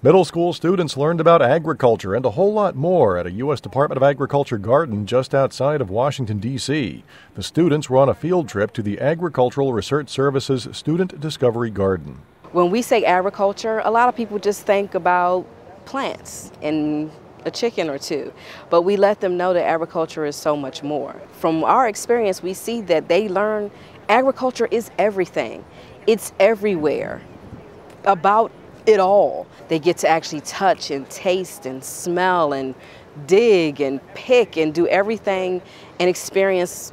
Middle school students learned about agriculture and a whole lot more at a U.S. Department of Agriculture garden just outside of Washington, D.C. The students were on a field trip to the Agricultural Research Service's Student Discovery Garden. When we say agriculture, a lot of people just think about plants and a chicken or two, but we let them know that agriculture is so much more. From our experience, we see that they learn agriculture is everything. It's everywhere. About it all. They get to actually touch and taste and smell and dig and pick and do everything and experience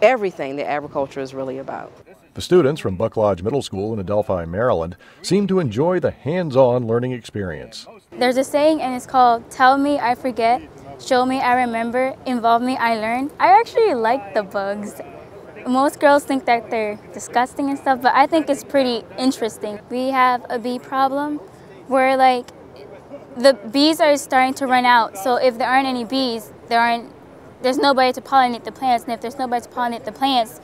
everything that agriculture is really about. The students from Buck Lodge Middle School in Adelphi, Maryland, seem to enjoy the hands on learning experience. There's a saying, and it's called Tell Me I Forget, Show Me I Remember, Involve Me I Learn. I actually like the bugs most girls think that they're disgusting and stuff, but I think it's pretty interesting. We have a bee problem where like the bees are starting to run out. So if there aren't any bees, there aren't there's nobody to pollinate the plants, and if there's nobody to pollinate the plants,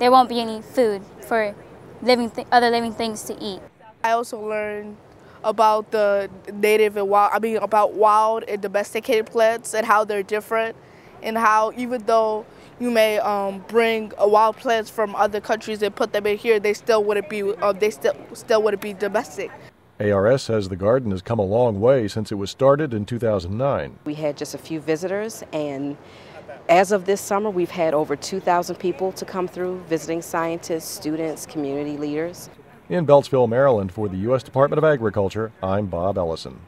there won't be any food for living other living things to eat. I also learned about the native and wild, I mean about wild and domesticated plants and how they're different and how even though you may um, bring wild plants from other countries and put them in here, they still wouldn't be uh, they still still wouldn't be domestic. ARS says the garden has come a long way since it was started in 2009. We had just a few visitors, and as of this summer, we've had over 2,000 people to come through, visiting scientists, students, community leaders. In Beltsville, Maryland, for the U.S. Department of Agriculture, I'm Bob Ellison.